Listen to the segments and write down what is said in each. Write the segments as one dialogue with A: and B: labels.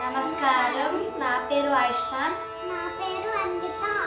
A: నమస్కారం. నా పేరు ఆయుష్మాన్.
B: నా పేరు అన్విత.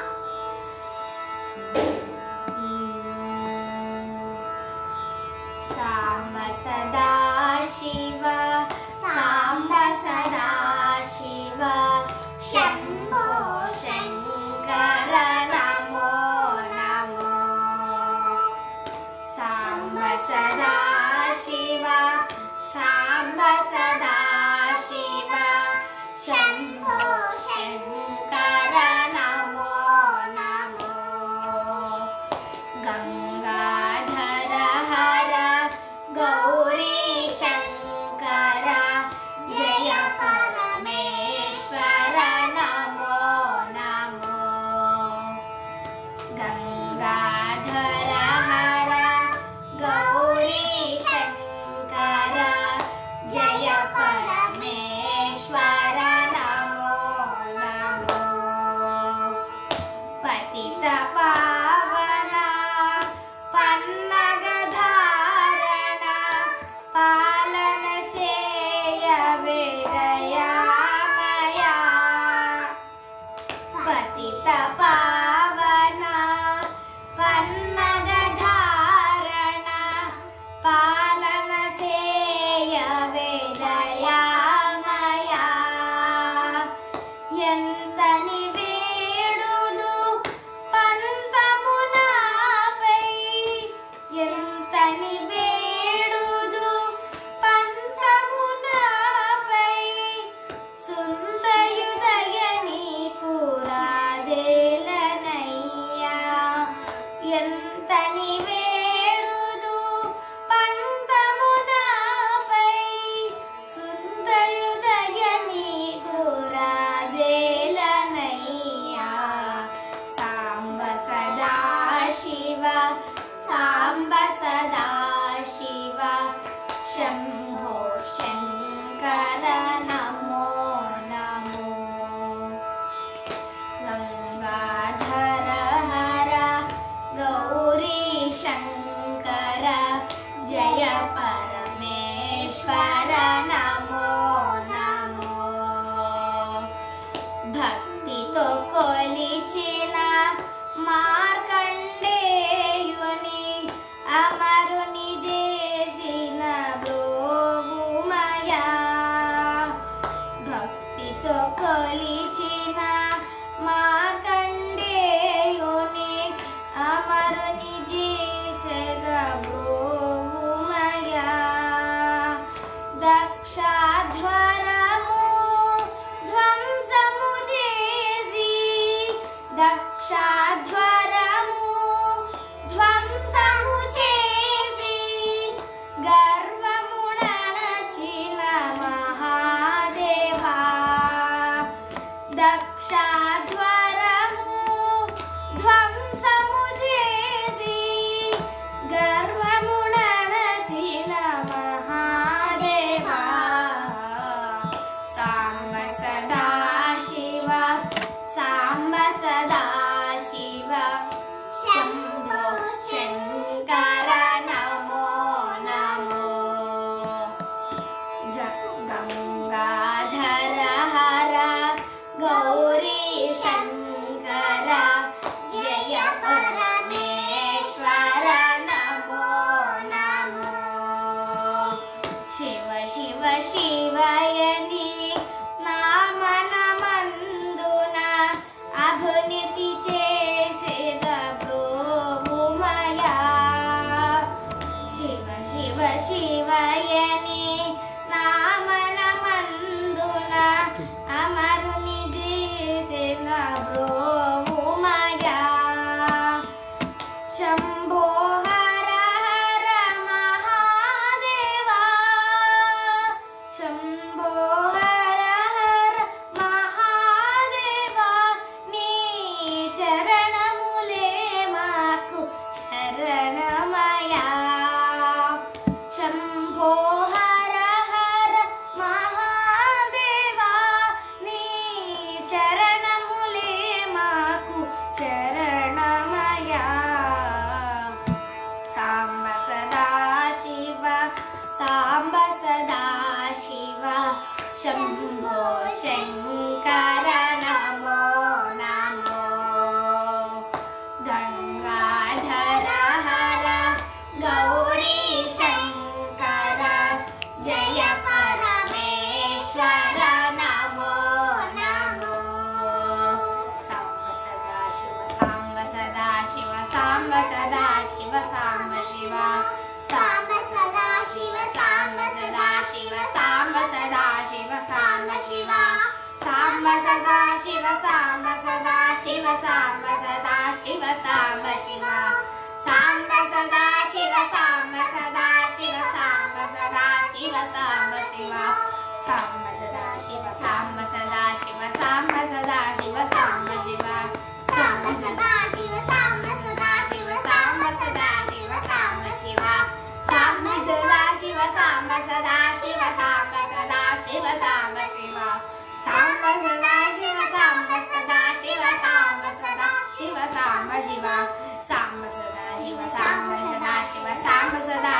B: सदा शिव साम्ब सदा शिव साम्ब सदा शिव साम्ब शिव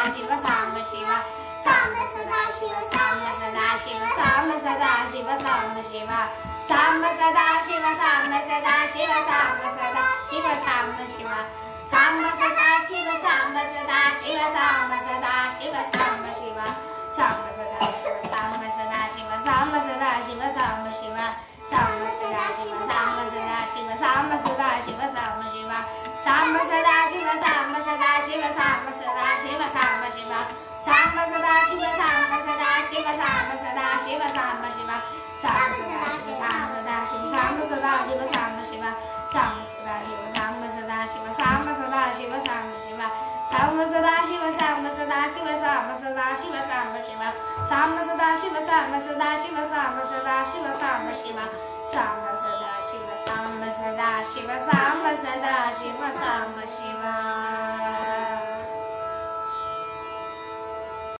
A: सदा शिव साम्ब सदा शिव
B: साम्ब सदा शिव साम्ब सदा शिव साम्ब शिव साम्ब सदा शिव साम्ब सदा शिव साम्ब सदा शिव साम्ब शिव साम्ब सदा शिव साम्ब सदा शिव साम सदा शिव साम शिवा
A: साम सदा शिव साम सदा शिव
B: साम सदा शिव साम शिवा साम सदा शिव साम सदा शिव साम सदा शिव साम शिवा साम सदा शिव साम सदा शिव साम सदा शिव साम शिवा साम सदा शिव साम सदा शिव साम सदा शिव साम शिवा साम सदा शिव साम सदा शिव साम सदा शिव साम शिवा साम सदा शिव साम सदा शिव साम सदा शिव साम शिवा